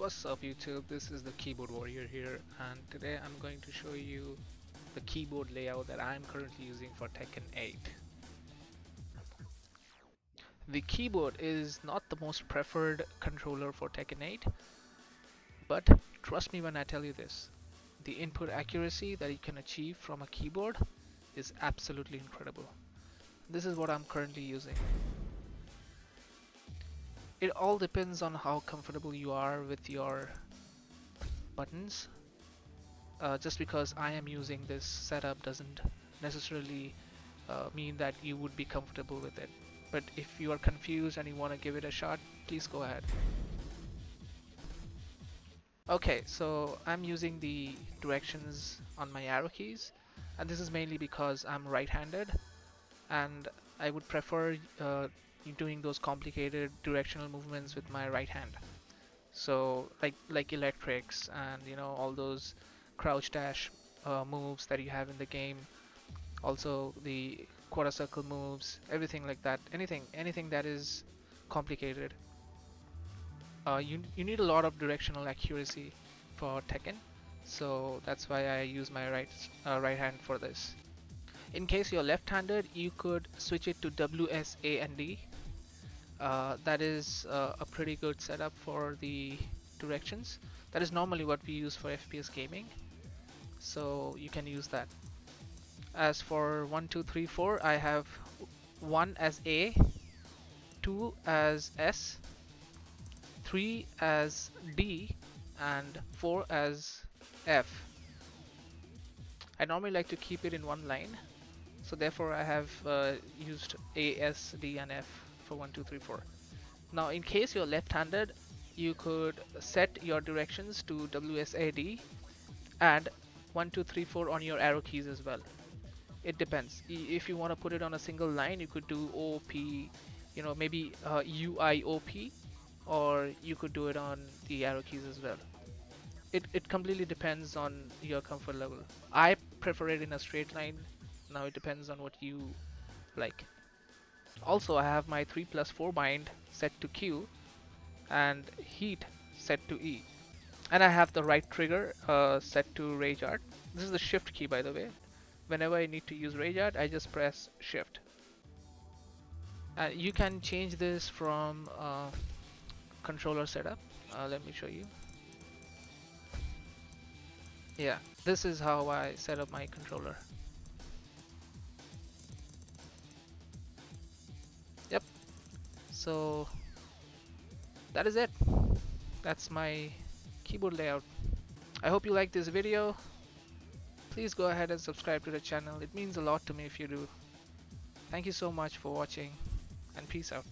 What's up YouTube, this is the keyboard warrior here and today I'm going to show you the keyboard layout that I'm currently using for Tekken 8. The keyboard is not the most preferred controller for Tekken 8 but trust me when I tell you this, the input accuracy that you can achieve from a keyboard is absolutely incredible. This is what I'm currently using it all depends on how comfortable you are with your buttons. Uh, just because I am using this setup doesn't necessarily uh, mean that you would be comfortable with it. But if you are confused and you want to give it a shot please go ahead. Okay so I'm using the directions on my arrow keys and this is mainly because I'm right-handed and I would prefer uh, doing those complicated directional movements with my right hand. So like like electrics and you know all those crouch dash uh, moves that you have in the game. Also the quarter circle moves everything like that. Anything anything that is complicated. Uh, you, you need a lot of directional accuracy for Tekken. So that's why I use my right uh, right hand for this in case you're left-handed you could switch it to W S A and D. Uh, that is uh, a pretty good setup for the directions. That is normally what we use for FPS gaming. So you can use that. As for 1 2 3 4 I have 1 as A 2 as S 3 as D and 4 as F. I normally like to keep it in one line so therefore I have uh, used A, S, D and F for 1 2 3 4 now in case you're left-handed you could set your directions to WSAD and 1 2 3 4 on your arrow keys as well. It depends. If you want to put it on a single line you could do OP you know maybe uh, UIOP or you could do it on the arrow keys as well. It, it completely depends on your comfort level. I prefer it in a straight line now it depends on what you like also I have my 3 plus 4 bind set to Q and heat set to E. And I have the right trigger uh, set to Rage Art. This is the shift key by the way. Whenever I need to use Rage Art, I just press shift. And you can change this from uh, controller setup. Uh, let me show you. Yeah, this is how I set up my controller. So that is it. That's my keyboard layout. I hope you like this video. Please go ahead and subscribe to the channel. It means a lot to me if you do. Thank you so much for watching and peace out